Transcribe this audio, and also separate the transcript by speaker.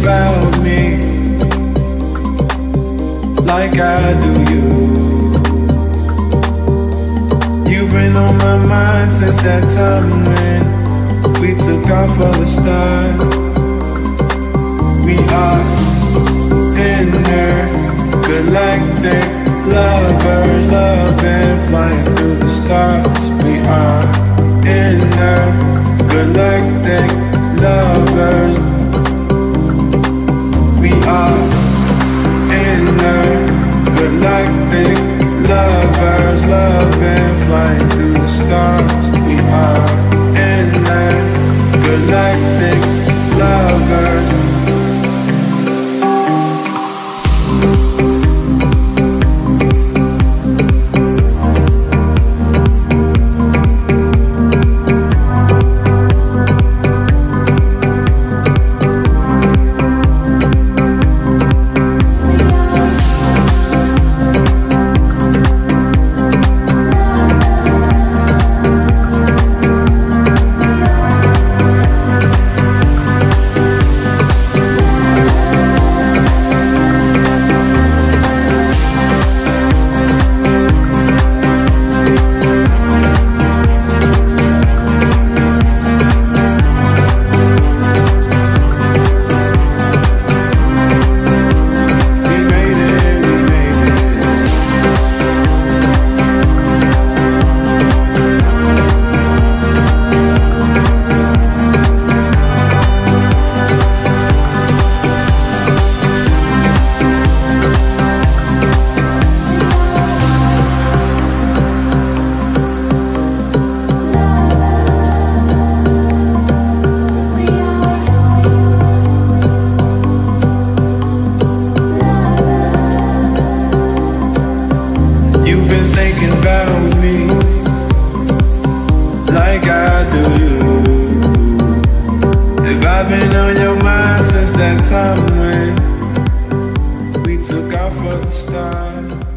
Speaker 1: about me like I do you. You've been on my mind since that time when we took off for the stars. We are thinner, galactic lovers, loving, flying through the stars. We are. Flying been on your mind since that time when we took off for the stars?